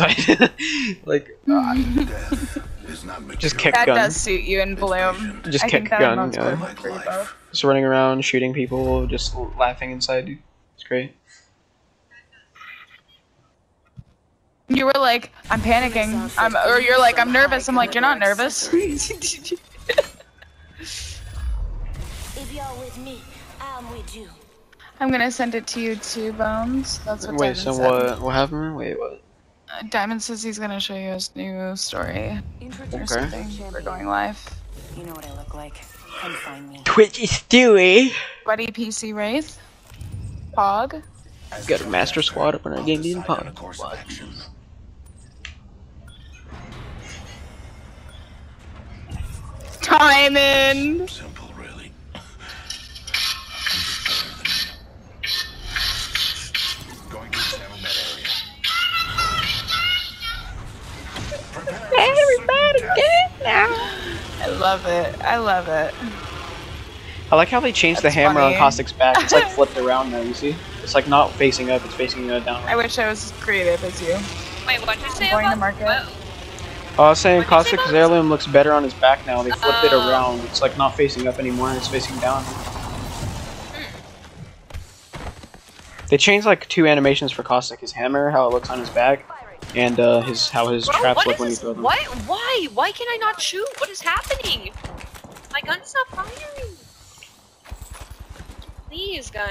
inside. like, uh, Death is not Just material. kick That gun. does suit you in Bloom. Just I kick gun, yeah. perfect for you both. just running around, shooting people, just laughing inside. dude. It's great. You were like, I'm panicking. I'm, or you're like, I'm nervous. I'm like, you're not nervous. If you're with me, I'm with you. I'm gonna send it to you too, Bones. That's what Wait, Diamond so said. what? What happened? Wait, what? Uh, Diamond says he's gonna show you his new story or Okay. something. We're going live. You know what I look like. Come find me. Twitch is Stewie. Buddy PC Wraith. Pog. Got a master squad up on our game being Decide on course action. Diamond! Love it. I love it. I like how they changed That's the hammer on funny. Caustic's back. It's like flipped around now, you see? It's like not facing up, it's facing uh, down. I wish I was as creative as you. Wait, what'd you say Going to about market. What? Oh, I was saying What'd say heirloom looks better on his back now. They flipped it Oh. around. It's like not facing up anymore, it's facing down. They changed like two animations for Caustic. His hammer, how it looks on his back, and uh, his how his Bro, traps look when you throw them. What? Why? Why can I not shoot? What is happening? My gun's not firing. Please, gun.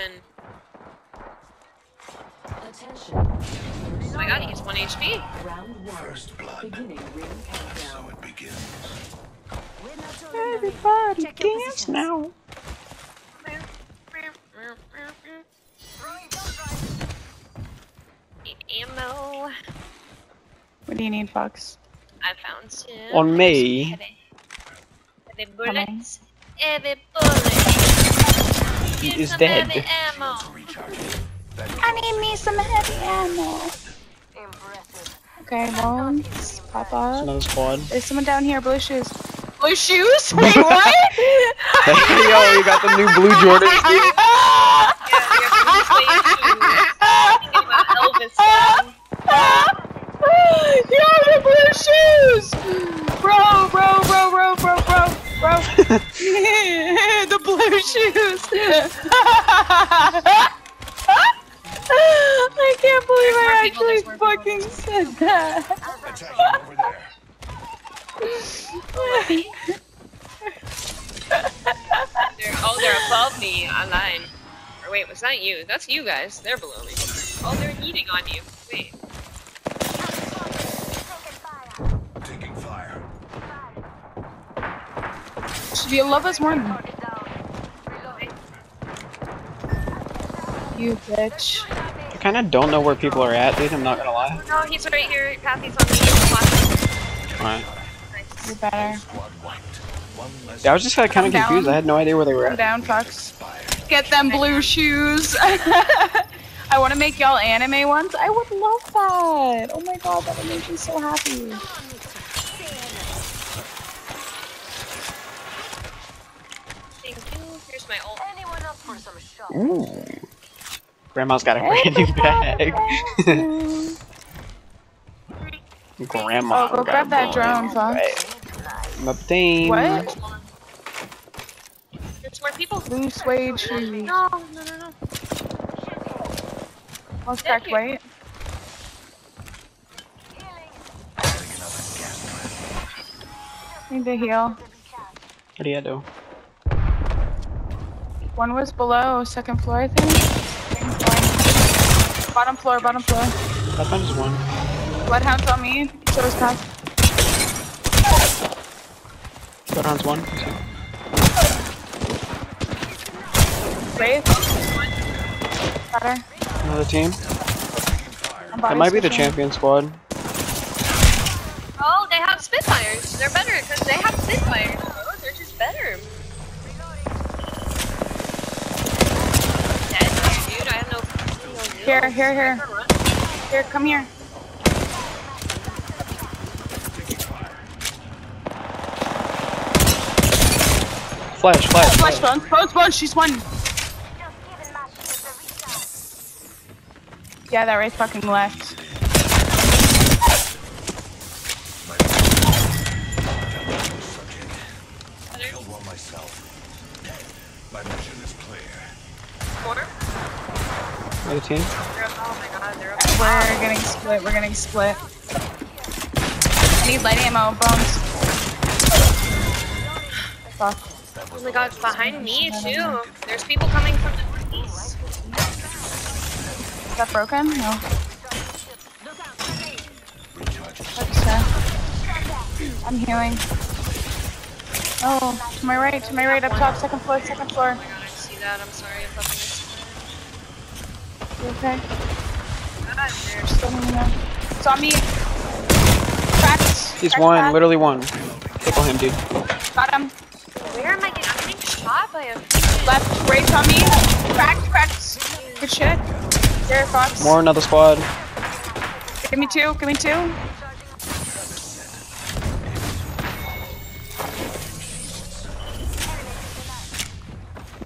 Attention. Oh my god, he's 1 HP. Round one. First blood. Beginning ring countdown. So it begins. Everybody dance now. Ammo. What do you need, Fox? I found some. On me. Heavy, heavy Coming. Eh, bullets. Heavy bullets. He is some dead. heavy ammo. To recharge. That I need me some heavy ammo. Okay, Bones. Pop It's up. another squad. There's someone down here, blue shoes. Blue shoes? Wait, what? Hey, yo, you got the new blue Jordans, dude. Yeah, you have the blue shoes! Bro, bro, bro, bro, bro, bro, bro. the blue shoes. I can't believe I actually people, there's more fucking said that. Attack him over there. They're, oh, they're above me online. Or wait, was that you? That's you guys. They're below me. Oh, they're eating on you. Wait. Taking fire. Should you love us more than you, bitch? I kind of don't know where people are at, dude. I'm not gonna lie. No, he's right here. Pathy's on me. Alright. Nice. You're better. Squad wiped. One less Yeah, I was just kind of Calm confused. down. I had no idea where they were Calm at. down, Fox. Get them blue shoes. I want to make y'all anime ones. I would love that. Oh my god, that would make me so happy. Ooh. Grandma's got a brand new bag. Grandma. Oh, go got grab that drone, new Fox. bag. My team. What? There's more people. Blue suede shoes. No, no, no, no. Let's crack weight. Adding another gas trap. Need to heal. What do you do? One was below, second floor, I think. Second floor. Bottom floor, bottom floor. I found just one. Bloodhound's on me. So is Pat. Bloodhound's one. Wraith. Better. Another team. I'm That might be the champion squad. Oh, they have Spitfires. They're better because they have Spitfires. Oh, they're just better. Dead here, dude. I have no. no Here, here, here. I can run. Here, come here. Flash, flash, oh, Flash flash. bones, bones, bones, she's one. Yeah, that Wraith fucking left. Other team. Oh my god, they're up. We're getting split. We're getting split. I need light ammo, bones. Fuck. Oh my god, It's behind me too. There's people coming from the northeast. Is that broken? No. Recharging. That's I'm healing. Oh, to my right, to my right, up top, second floor, second floor. Oh my god, I see that. I'm sorry. I fucking missed You okay? it. God, there's Just letting you know. It's on me. Cracked. He's Cracked one, back. literally one. Tickle him, dude. Got him. Where am I getting? I'm getting shot by a. Left, right on me. Cracked, cracked. Good shit. There, Fox. More another squad. Give me two, give me two.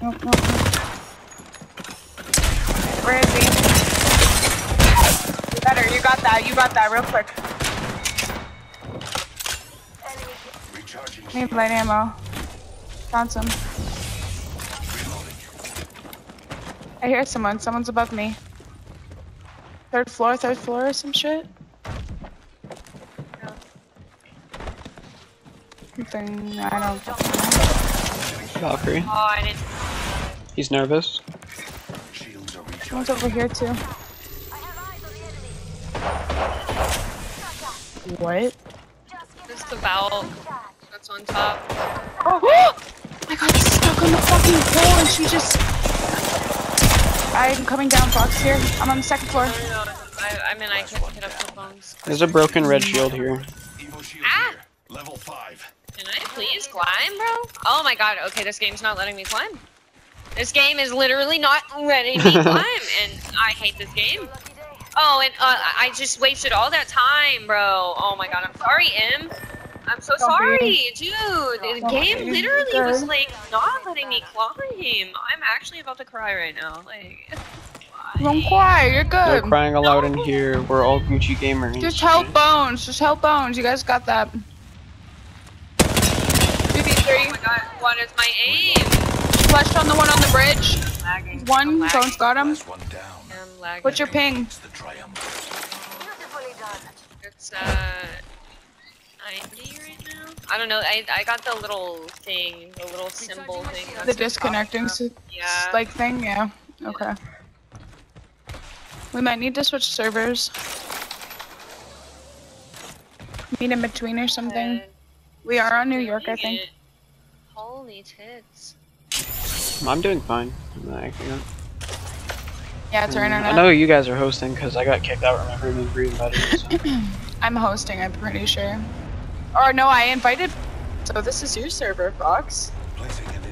Nope, nope, nope. Where is he? You better, you got that, you got that real quick. Recharging. Need light ammo. Found some. I hear someone, someone's above me. Third floor, third floor or some shit? Something, I don't fucking know. Valkyrie. Oh, I didn't. He's nervous. Shields are over here too. What? This is the valve that's on top. Oh! I got stuck on the fucking pole and she just. I'm coming down, Fox here. I'm on the second floor. No, no, no. I, I mean, I can't get up the phones. There's a broken red shield here. Evo shield Ah! here. Level 5. Can I please climb, bro? Oh my god, okay, this game's not letting me climb. This game is literally not letting me climb, and I hate this game. Oh, and uh, I just wasted all that time, bro. Oh my god, I'm sorry, M. I'm so Don't sorry, be. dude. The Don't game be. literally was like not letting me climb. I'm actually about to cry right now. Like, Don't cry, you're They're good. crying aloud in here. We're all Gucci gamers. Just help Bones, just help Bones. You guys got that. oh 2v3. my god, what is my aim? Flushed on the one on the bridge. Lagging. One, I'm lagging. Bones got him. One down. What's your ping? It's the triumph. It's uh 90 right now. I don't know. I I got the little thing, the little symbol thing. The disconnecting popping. Yeah. like thing, yeah. Okay. We might need to switch servers. Meet in between or something. Uh, We are on New York, I think. it. Holy tits. I'm doing fine. I'm not acting up. Yeah, it's our internet. Um, I know you guys are hosting because I got kicked out. Remember me green invited me, so. I'm hosting, I'm pretty sure. Or no, I invited. So this is your server, Fox. Placing an.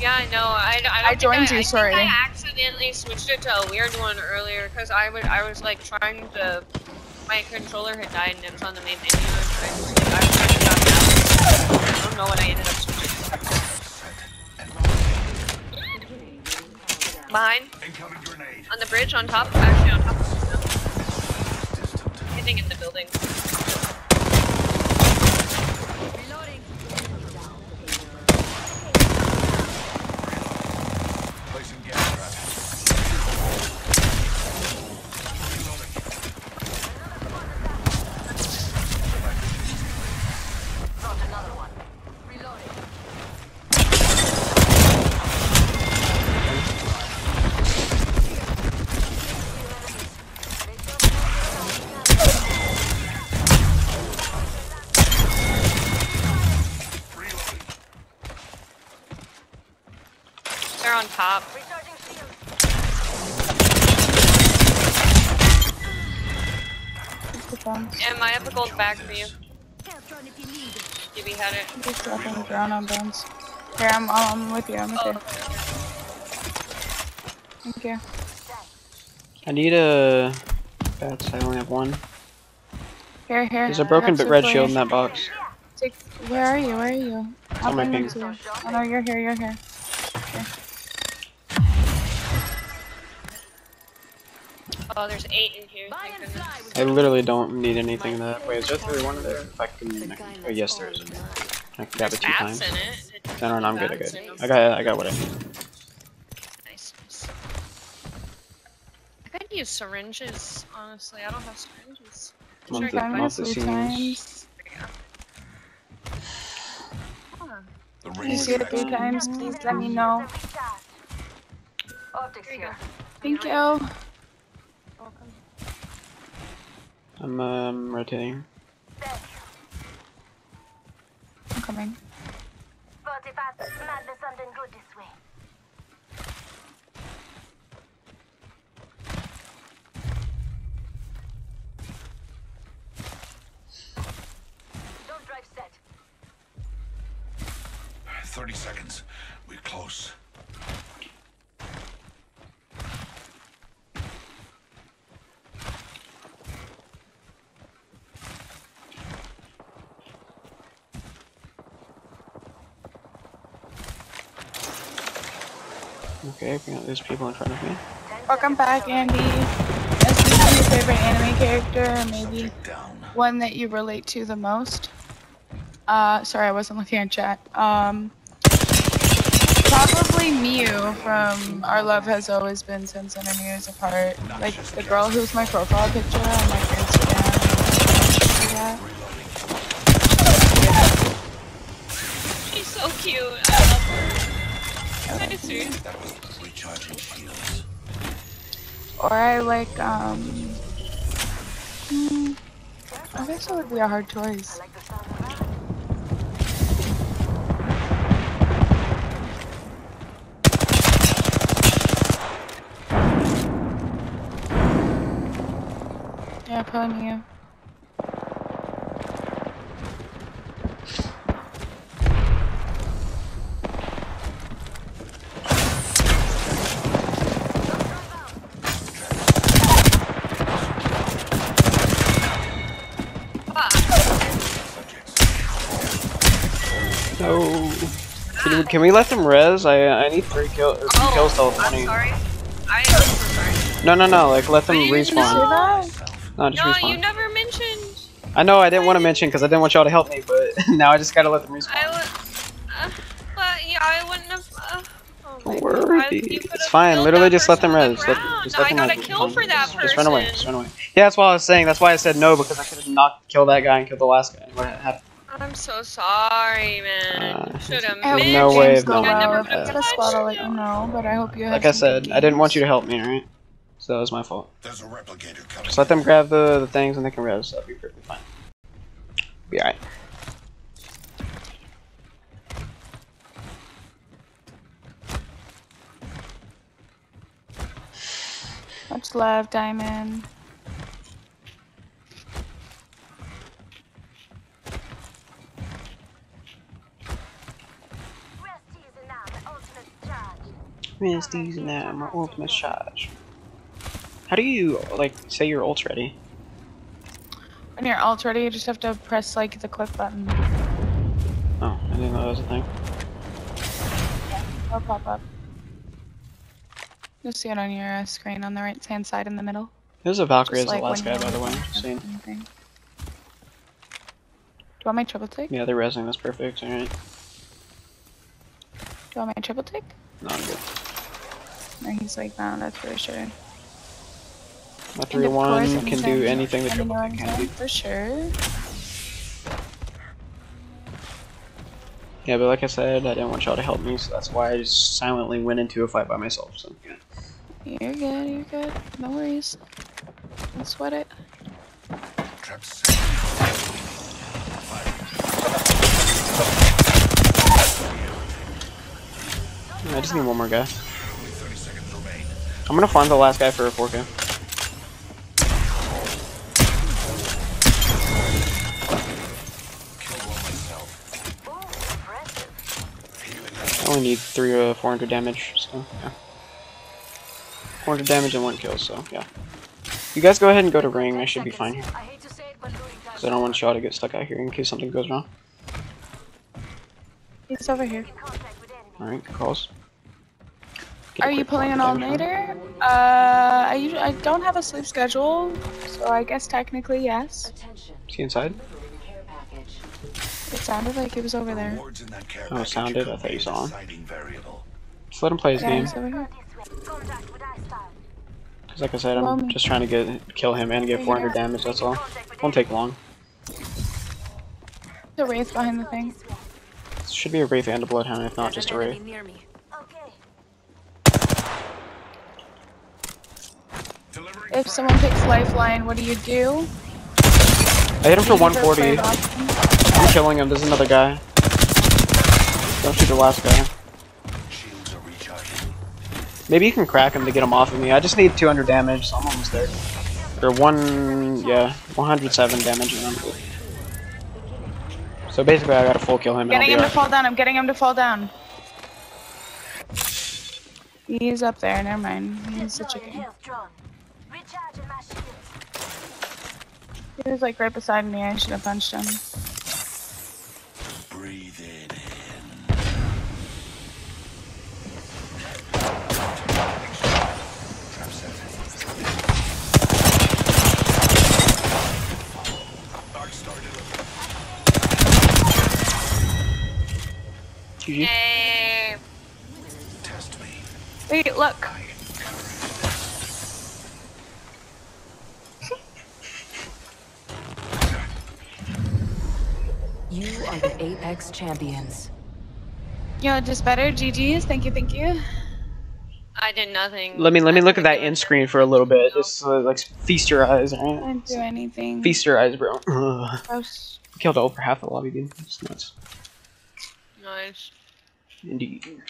Yeah, I know. I, I, don't I think joined I, you, I sorry. Think I accidentally switched it to a weird one earlier because I was I was like trying to. My controller had died and it was on the main menu. I was like, I was trying to stop that. I don't know what I ended up switching. Behind, on the bridge, on top, actually on top. of the Distant. Hitting in the building. Just the phone. And I have a gold bag for you. If you had it. Just drop on the ground on bones. Here, I'm, I'm with you, I'm with Oh, you. Thank you. I need a. Bats. I only have one. Here, here. There's a broken got but red shield in that box. Take, where are you? Where are you? I'll on my bring ping. you. Oh no, you're here, you're here. Oh, there's eight in here. I literally don't need anything that. Wait, is there three one there? If I can. I can oh, yes, there is. I can grab it two times. it. No, no, no, I'm good. I Bats good. I got. I got what I need. Nice. nice. use syringes, honestly. I don't have syringes. Month Sure, of, fine. month of Three scenes. times. If you see it a few times, please let me know. Optics There you here. Thank you. I'm um, rotating. I'm coming. 45 might be something good this way. Okay, we got these people in front of me. Welcome back, Andy. Is this your favorite anime character, or maybe one that you relate to the most? Uh, sorry, I wasn't looking at chat. Um, probably Mew from Our Love Has Always Been Since Our Years Apart. Like the girl who's my profile picture on like Recharging shields. Or I like um. hmm, I guess it would be a hard choice. That. Yeah, probably Mew. Can, we- can we let them res? I I need three kill or two Oh, kills till I'm 20. sorry. I am so sorry. No, no, no. Like let them But you didn't respawn. See. No, just No, respawn. you never mentioned. I know I didn't want to mention because I didn't want y'all to help me, but now I just gotta let them I respawn. would. Uh, but yeah, I wouldn't have. Uh, oh God. worry. I- you It's fine. Literally just let them person res. Let, just let I them got res. a kill for that person. Just run away. Just run away. Yeah, that's what I was saying. That's why I said no because I could have not killed that guy and killed the last guy. What happened? I'm so sorry, man. Uh, Should have I hope There's mentioned. your no way of knowing I never well. would've That's that. the spot I'll let you know, but I hope you Like I some good said, I didn't want you to help me, right? So that was my fault. There's a replicator coming. Just let them grab the, the things and they can res. That'll be perfectly fine. Be alright. Much love, Diamond. Misty's now my ultimate charge. How do you like say your ult's ready? When you're alt ready, you just have to press like the click button. Oh, I didn't know that was a thing. It'll pop up. You'll see it on your uh, screen on the right hand side in the middle. There's a Valkyrie as Just the last guy, by the way. at Do you want my triple take? Yeah, they're resing. That's perfect. Alright. Do you want my triple take? No, I'm good. No, he's like, no, that's for sure. And 3 of course, 1 can do anything triple anyone kick can do. For sure. Yeah, but like I said, I didn't want y'all to help me, so that's why I just silently went into a fight by myself. So yeah. You're good, you're good. No worries. Don't sweat it. Trap set. I just need one more guy. I'm gonna farm the last guy for a 4K. Kill one myself. Ooh, impressive. Healing. I only need three uh, 400 damage, so yeah. 400 damage and one kill, so yeah. You guys go ahead and go to ring. I should be fine here. I hate to say it, but losing time Cause I don't want y'all to get stuck out here in case something goes wrong. He's over here. Alright, calls. Get Are you pulling an 400 all-nighter? Uh, I I don't have a sleep schedule, so I guess technically yes. Attention. Is he inside? Delivering care package. It sounded like it was over there. Rewards in that care Oh, package sounded? I could thought you saw him. Just let him play his Yeah, game. he's over here. This way. Contact with eyesight. 'Cause like I said, I'm me. just trying to get kill him and get 400 damage. That's all. Won't take long. The wraith behind the thing. Should be a wraith and a bloodhound, if not just a wraith. Okay. Delivering If someone picks lifeline, what do you do? I hit him for 140. I'm killing him. There's another guy. Don't shoot the last guy. shields are recharging. Maybe you can crack him to get him off of me. I just need 200 damage, so I'm almost there. Or one, yeah, 107 damage. And I'm. So basically, I gotta full kill him I'll Getting be him to fall down. I'm getting him to fall down. He's up there. Never mind. He's a chicken. Health drawn. Recharging my shields. He was like right beside me. I should have punched him. Breathe in. Trap set. Dark Star delivered. GG. Yay. Test me. Wait, look. You are the Apex champions. Yo, just better. GG's. Thank you. Thank you. I did nothing. Let me let me look at that couldn't end screen for a little bit. Just uh, like feast your eyes, I didn't do anything. Feast your eyes, bro. Ugh. Gross. Killed over half the lobby, dude. It's nuts. Nice. Indeed.